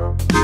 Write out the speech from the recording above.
Bye.